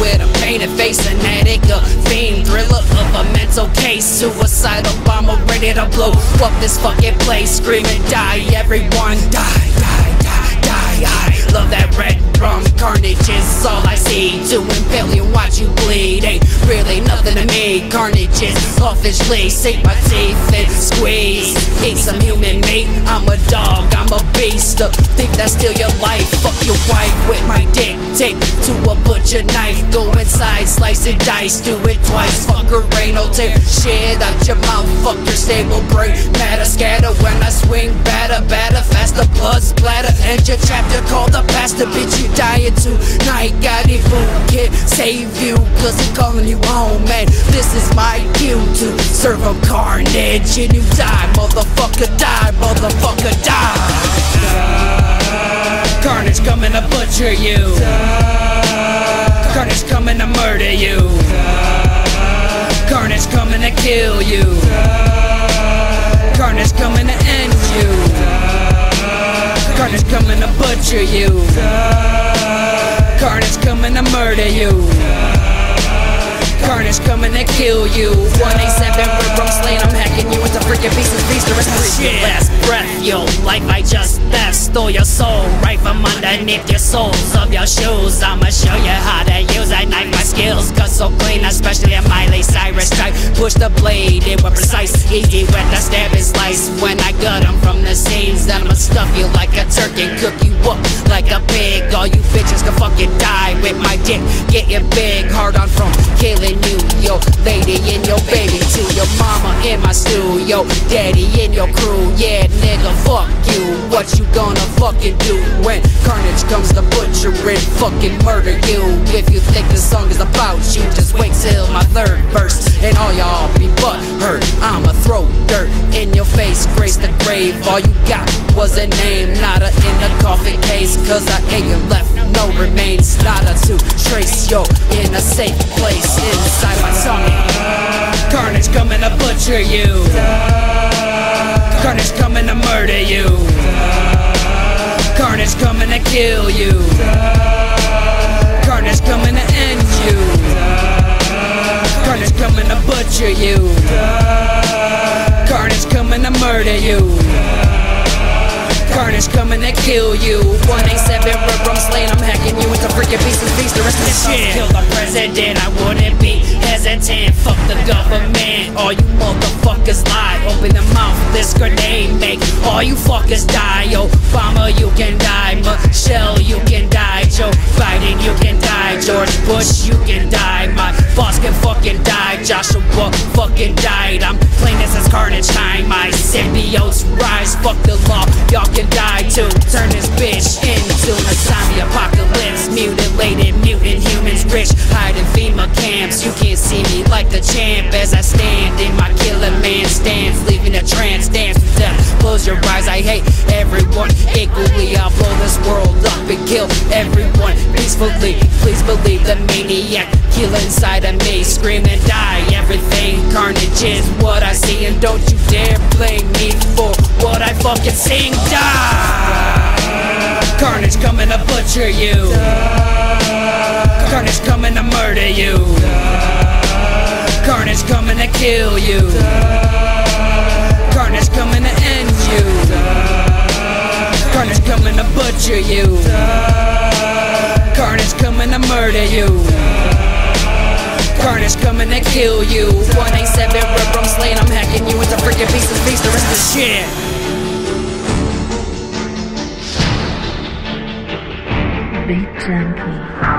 with a painted face Fanatic, a fiend, thriller of a mental case. Suicidal bomber ready to blow up this fucking place. Screaming die, everyone die, die, die, die I love that red rum. carnage is all I see. Doing failure nothing to me. Carnage is offishly sink my teeth and squeeze. Eat some human meat. I'm a dog, I'm a beast. Uh, think that's still your life. Fuck your wife with my dick. Take to a butcher knife. Go inside, slice and dice. Do it twice. Fuck a rain, I'll tear shit out your mouth. Fuck your stable brain. Matter scatter when I swing. Batter, batter, faster, blood splatter. End your chapter, call the pastor. Bitch, you dying tonight. Got it, boo. Can't save you, cause he calling you home, man. This is my cue to serve him carnage. And you die, motherfucker, die, motherfucker, die. Carnage coming to butcher you. Carnage coming to murder you. Carnage coming to kill you. Carnage coming to end you. Carnage coming to butcher you. Carnage coming to murder you. Carnage coming to kill you. 187 with rum slain, I'm hacking you into freaking pieces. Beast, the rest of shit. Last breath, yo, life I just left. Stole your soul right from underneath your soles of your shoes. I'ma show you how to use I knife my skills. Cut so clean, especially a Miley Cyrus type. Push the blade, it was precise. Easy with the stabbing slice. When I gut them from the seams, then I'ma stuff you like a turkey. Cook you up like a pig. All you bitches can fucking die with my dick. Getting big, hard on from killing you. Yo, lady in your baby too. Your mama in my stew. Yo, daddy in your crew. Yeah, nigga, fuck you. What you gonna fucking do when carnage comes to butcher and fucking murder you? If you think this song is about you, just wait till my third verse. And all y'all be butt hurt. I'ma throw dirt in your face, grace the grave. All you got was a name, not a in a coffin case. Cause I ate and left no remains, not a to trace. Yo, in a safe place inside my tummy. Carnage coming to butcher you. Carnage coming to murder you. Carnage coming to kill you. Carnage coming to end you. Carnage coming to butcher you. Murder you. Carnage coming to kill you. 187 red rum slain, I'm hacking you into freaking pieces. Beast, the rest of the shit. Kill the president, I wouldn't be hesitant. Fuck the government. All you motherfuckers lie. Open the mouth, this grenade make all you fuckers die. Obama, you can die. Michelle, you can die. Joe Biden, you can die. George Bush, you can die. My boss can fucking die. Joshua fucking died. I'm carnage time. My symbiotes rise. Fuck the law, y'all can die too. Turn this bitch into a zombie apocalypse. Mutilated mutant humans, rich hide in FEMA camps. You can't see me like the champ as I stand in my killer man stance, leaving a trance dance with death. Close your eyes, I hate everyone equally. I'll blow this world up and kill everyone peacefully. Please believe the maniac Kill inside of me. Scream and die. Everything sing. Die. Carnage coming to butcher you. Carnage coming to murder you. Carnage coming to kill you. Carnage coming to end you. Carnage coming to butcher you. Carnage coming to murder you. Carnage coming to kill you. 187 red rum slain, I'm hacking you into freaking pieces. Beast, the rest of shit. Beat Junkie.